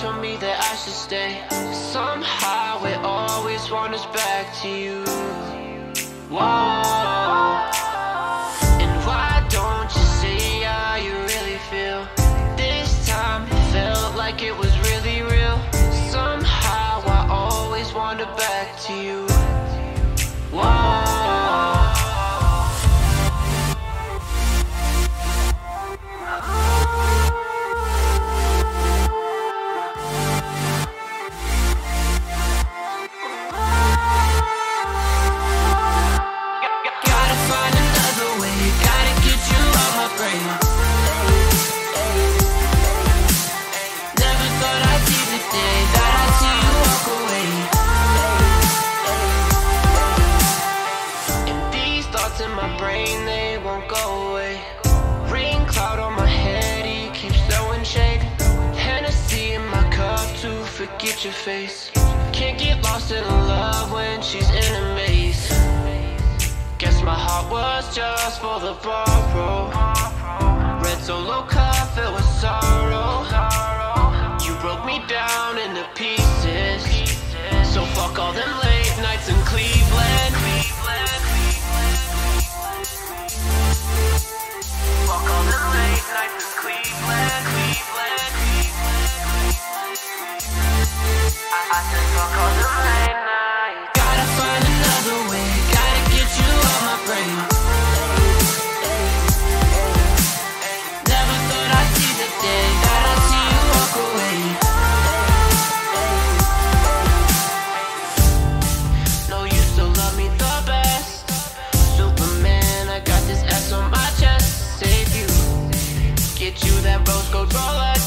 told me that I should stay Somehow it always wanders back to you Whoa. In my brain, they won't go away. Rain cloud on my head, he keeps throwing shade. Hennessy in my cup to forget your face. Can't get lost in love when she's in a maze. Guess my heart was just for the borrow. Red solo cup filled with sorrow. You broke me down into pieces. I, I said fuck all them late get you that rose gold roller.